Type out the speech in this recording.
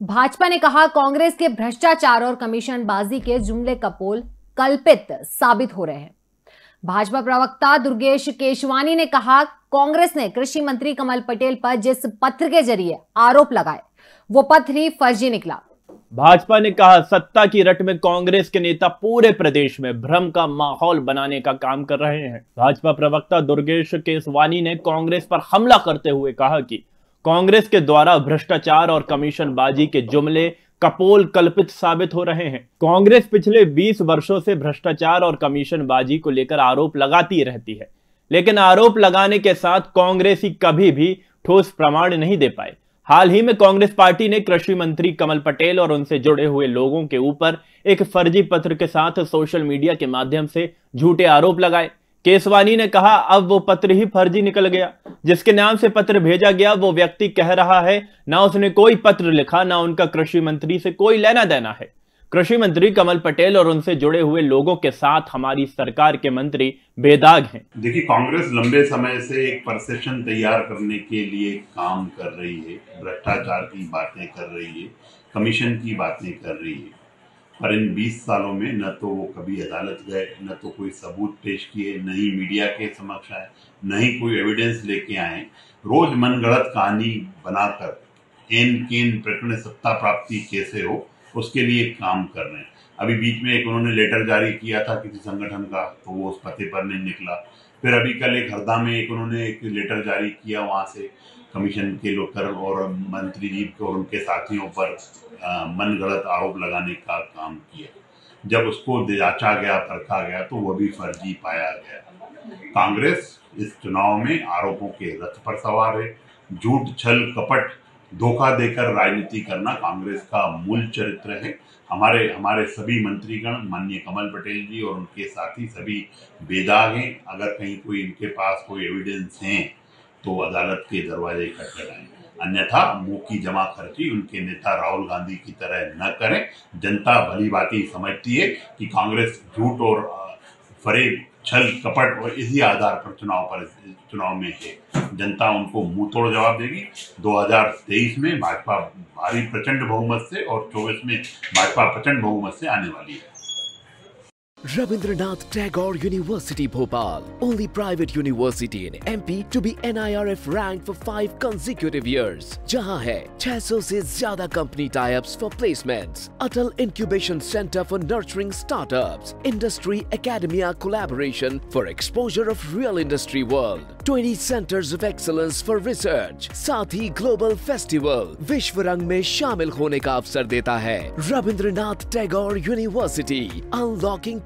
भाजपा ने कहा, कांग्रेस के भ्रष्टाचार और कमीशनबाजी के जुमले कपोल कल्पित साबित हो रहे हैं। भाजपा प्रवक्ता दुर्गेश केशवानी ने कहा, कांग्रेस ने कृषि मंत्री कमल पटेल पर जिस पत्र के ज़रिए आरोप लगाए, वो पत्र ही फर्जी निकला। भाजपा ने कहा, सत्ता की रट में कांग्रेस के नेता पूरे प्रदेश में भ्रम का माहौल बनाने का काम कर रहे हैं। भाजपा प्रवक्ता दुर्गेश केसवानी ने कांग्रेस पर हमला करते हुए कहा कि कांग्रेस के द्वारा भ्रष्टाचार और कमीशनबाजी के जुमले कपोल कल्पित साबित हो रहे हैं। कांग्रेस पिछले 20 वर्षों से भ्रष्टाचार और कमीशनबाजी को लेकर आरोप लगाती रहती है। लेकिन आरोप लगाने के साथ कांग्रेस ही कभी भी ठोस प्रमाण नहीं दे पाए। हाल ही में कांग्रेस पार्टी ने कृषि मंत्री कमल पटेल और उनसे जुड़े हुए लोगों के ऊपर एक फर्जी पत्र के साथ सोशल मीडिया के माध्यम से झूठे आरोप लगाए। केसवानी ने कहा, अब वो पत्र ही फर्जी निकल गया। जिसके नाम से पत्र भेजा गया, वो व्यक्ति कह रहा है, ना उसने कोई पत्र लिखा, ना उनका कृषि मंत्री से कोई लेना देना है। कृषि मंत्री कमल पटेल और उनसे जुड़े हुए लोगों के साथ हमारी सरकार के मंत्री बेदाग हैं। देखिए, कांग्रेस लंबे समय से एक परसेप्शन तैयार करने के लिए काम कर रही है, भ्रष्टाचार की बातें कर रही है कमीशन की बातें कर रही है। पर इन 20 सालों में न तो वो कभी अदालत गए, न तो कोई सबूत पेश किए, न ही मीडिया के समक्ष आए, न ही कोई एविडेंस लेके आए। रोज मनगढ़ंत कहानी बनाकर, एन केन प्रकरण सत्ता प्राप्ति कैसे हो, उसके लिए काम कर रहे हैं। अभी बीच में एक उन्होंने लेटर जारी किया था किसी संगठन का तो वो उस पते पर नहीं निकला। फिर अभी कल एक हरदा में एक उन्होंने एक लेटर जारी किया वहाँ से कमीशन के लोग कर और मंत्री जी को और उनके साथियों पर मन गलत आरोप लगाने का काम किया। जब उसको जांचा गया, परखा गया तो वह भी फर्जी पाया गया। कांग्रेस इस चुनाव में आरोपों के रथ पर सवार है। झूठ, छल, कपट धोखा देकर राजनीति करना कांग्रेस का मूल चरित्र है। हमारे हमारे सभी मंत्रीगण, माननीय कमल पटेल जी और उनके साथी सभी बेदाग हैं। अगर कहीं कोई इनके पास कोई एविडेंस है तो अदालत के दरवाजे खटखटाएँ अन्यथा मुँह की जमा खर्ची उनके नेता राहुल गांधी की तरह न करें। जनता भली बाती समझती है कि कांग्रेस झूठ और फरेब छल, कपट और इसी आधार पर चुनाव पर, चुनाव में है। जनता उनको मुँह तोड़ जवाब देगी। 2023 में भाजपा भारी प्रचंड बहुमत से और 24 में भाजपा प्रचंड बहुमत से आने वाली है। Rabindranath Tagore University Bhopal, only private university in MP to be NIRF ranked for five consecutive years. जहाँ है 600 से ज़्यादा company tie-ups for placements, Atal Incubation Center for nurturing startups, Industry Academia collaboration for exposure of real industry world, 20 centers of excellence for research, साथ ही global festival विश्व रंग में शामिल होने का अवसर देता है Rabindranath Tagore university unlocking